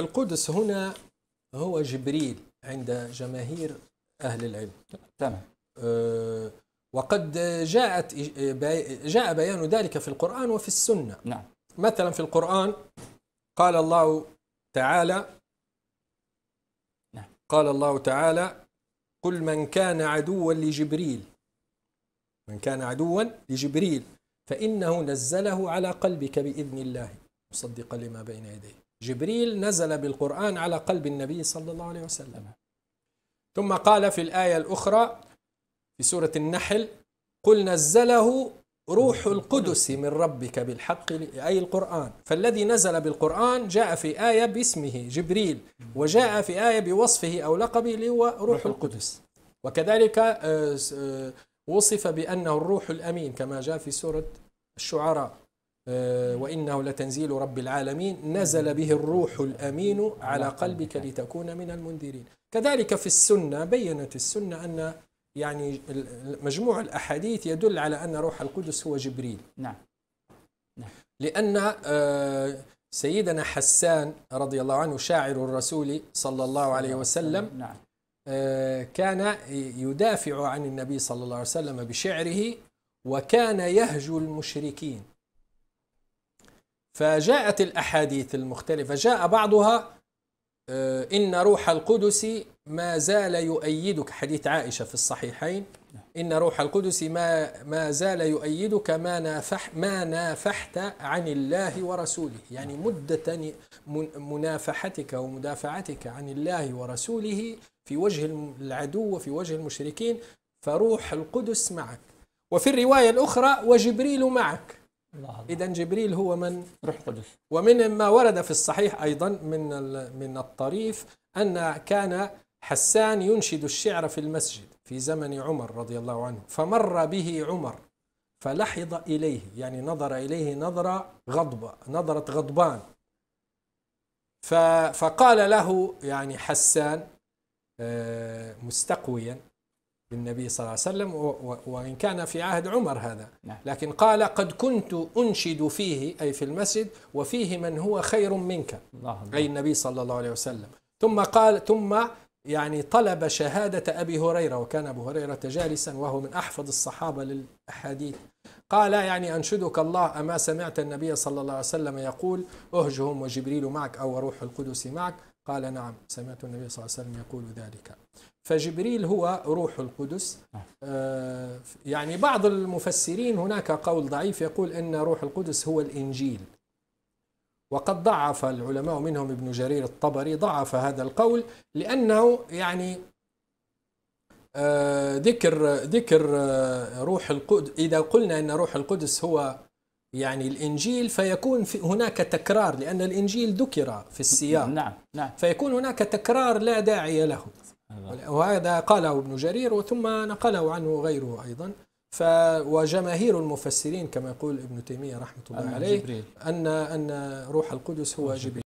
القدس هنا هو جبريل عند جماهير أهل العلم. تمام. أه، وقد جاءت جاء بيان ذلك في القرآن وفي السنة. نعم. مثلا في القرآن قال الله تعالى نعم. قال الله تعالى قل من كان عدوا لجبريل. من كان عدوا لجبريل فإنه نزله على قلبك بإذن الله مصدقا لما بين يديه. جبريل نزل بالقرآن على قلب النبي صلى الله عليه وسلم. ثم قال في الآية الأخرى في سورة النحل قل نزله روح القدس من ربك بالحق أي القرآن. فالذي نزل بالقرآن جاء في آية باسمه جبريل وجاء في آية بوصفه أو لقبه اللي هو روح القدس. وكذلك آه، آه، وصف بأنه الروح الأمين كما جاء في سورة الشعراء. وإنه لتنزيل رب العالمين. نزل به الروح الأمين على قلبك لتكون من المنذرين. كذلك في السنة بينت السنة أن يعني مجموع الأحاديث يدل على أن روح القدس هو جبريل. نعم, نعم. لأن آه، سيدنا حسان رضي الله عنه شاعر الرسول صلى الله عليه وسلم نعم. آه، كان يدافع عن النبي صلى الله عليه وسلم بشعره وكان يهجو المشركين. فجاءت الأحاديث المختلفة. جاء بعضها آه، إن روح القدس ما زال يؤيدك. حديث عائشة في الصحيحين إن روح القدس ما ما زال يؤيدك ما نافح ما نافحت عن الله ورسوله. يعني مدة منافحتك ومدافعتك عن الله ورسوله في وجه العدو وفي وجه المشركين فروح القدس معك. وفي الرواية الأخرى وجبريل معك. إذا جبريل هو من؟ روح القدس. ومن ما ورد في الصحيح أيضا من من الطريف أن كان حسان ينشد الشعر في المسجد في زمن عمر رضي الله عنه فمر به عمر فلحظ إليه يعني نظر إليه نظرة غضب نظرة غضبان. فقال له يعني حسان آه، مستقويا بالنبي صلى الله عليه وسلم وإن كان في عهد عمر هذا. نعم. لكن قال قد كنت أنشد فيه أي في المسجد وفيه من هو خير منك. أي النبي صلى الله عليه وسلم. ثم قال ثم يعني طلب شهادة أبي هريرة وكان أبو هريرة جالسا وهو من أحفظ الصحابة للأحاديث. قال يعني أنشدك الله أما سمعت النبي صلى الله عليه وسلم يقول أهجهم وجبريل معك أو روح القدس معك. قال نعم سمعت النبي صلى الله عليه وسلم يقول ذلك. فجبريل هو روح القدس. آه يعني بعض المفسرين هناك قول ضعيف يقول إن روح القدس هو الإنجيل. وقد ضعف العلماء منهم ابن جرير الطبري ضعف هذا القول لأنه يعني آه ذكر ذكر آه روح القدس إذا قلنا إن روح القدس هو يعني الإنجيل فيكون في هناك تكرار لأن الإنجيل ذكر في السياق. نعم نعم. فيكون هناك تكرار لا داعي له. وهذا قاله ابن جرير وثم نقله عنه غيره أيضا. ف وجماهير المفسرين كما يقول ابن تيمية رحمة الله عليه أن أن روح القدس هو جبريل.